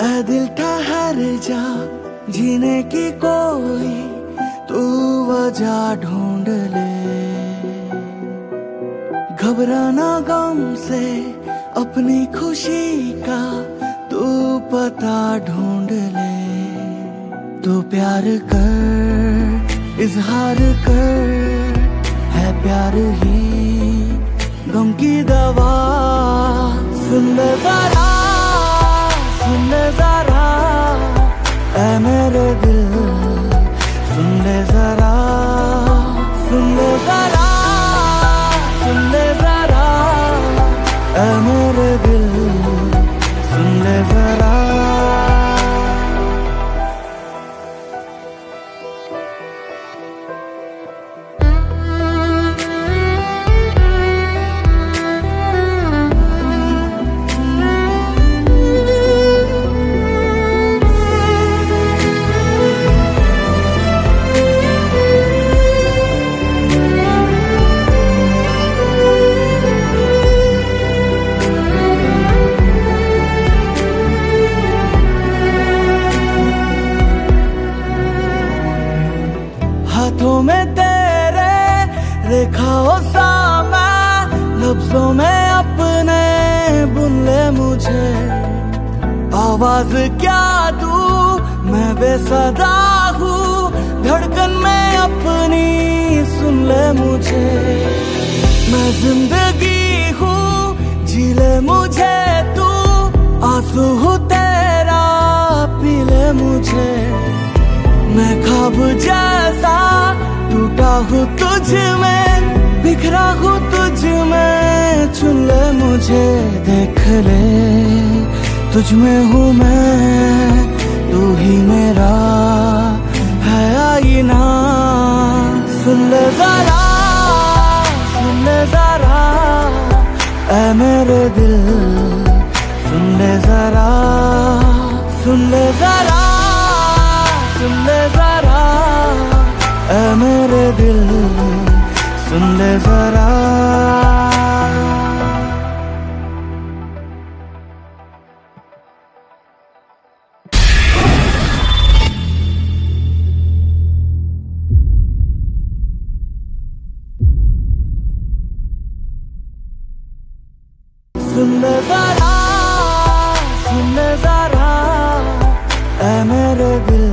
दिल ठहर जा जीने की कोई तू वजह ढूंढ ले। घबराना गम से अपनी खुशी का तू पता ढूंढ ले। तू प्यार कर, इजहार कर, है प्यार ही गम की दवा। रेखाओं सा लफ्जों में अपने बुन ले मुझे। आवाज़ क्या दू? मैं बेसदा हूँ। धड़कन में अपनी सुन ले मुझे। मैं ज़िंदगी हूँ, जी ले मुझे तू। आँसू हूँ तेरा, पी ले मुझे। मैं ख्वाब जैसा, टूटा हूँ तुझ में। मुझे देख ले। तुझ में हूँ मैं, तू ही मेरा है आईना। सुन ले जरा, सुन ले जरा, ऐ मेरे दिल। सुन ले जरा, सुन ले जरा, सुन ले जरा, ऐ मेरे दिल। सुन ले जरा सुन जरा सुन जरा ऐ मेरे दिल